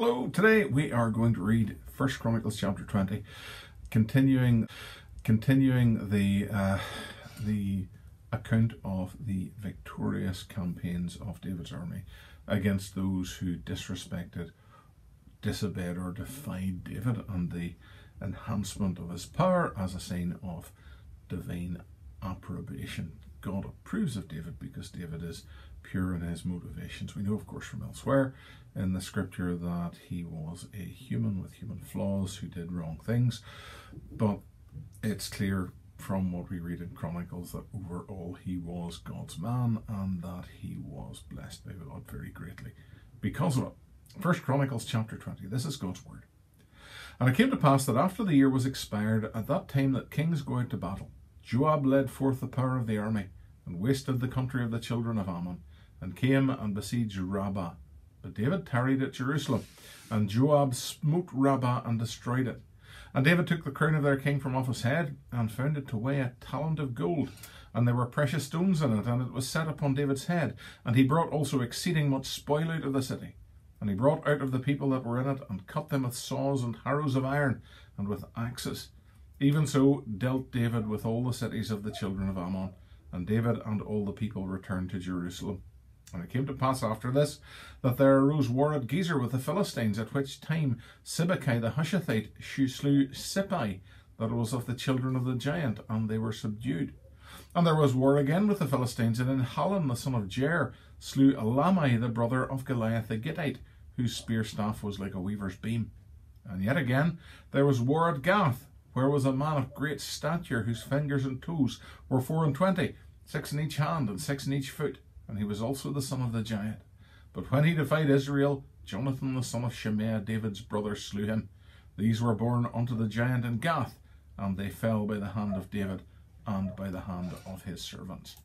Hello, today we are going to read First Chronicles chapter 20, continuing continuing the uh, the account of the victorious campaigns of David's army against those who disrespected, disobeyed or defied David and the enhancement of his power as a sign of divine approbation. God approves of David because David is pure in his motivations. We know, of course, from elsewhere in the scripture that he was a human with human flaws who did wrong things, but it's clear from what we read in Chronicles that overall he was God's man and that he was blessed by God very greatly because of it. First Chronicles chapter 20, this is God's word. And it came to pass that after the year was expired, at that time that kings go out to battle, Joab led forth the power of the army, and wasted the country of the children of Ammon, and came and besieged Rabbah. But David tarried at Jerusalem, and Joab smote Rabbah and destroyed it. And David took the crown of their king from off his head, and found it to weigh a talent of gold. And there were precious stones in it, and it was set upon David's head. And he brought also exceeding much spoil out of the city. And he brought out of the people that were in it, and cut them with saws and harrows of iron, and with axes. Even so dealt David with all the cities of the children of Ammon. And David and all the people returned to Jerusalem. And it came to pass after this that there arose war at Gezer with the Philistines, at which time Sibbecai the Hushathite slew Sippai, that was of the children of the giant, and they were subdued. And there was war again with the Philistines, and Elhanan the son of Jair slew Elamai the brother of Goliath the Gittite, whose spear staff was like a weaver's beam. And yet again there was war at Gath, where was a man of great stature, whose fingers and toes were four and twenty, six in each hand and six in each foot and he was also the son of the giant. But when he defied Israel, Jonathan the son of Shimea, David's brother, slew him. These were born unto the giant in Gath, and they fell by the hand of David and by the hand of his servants.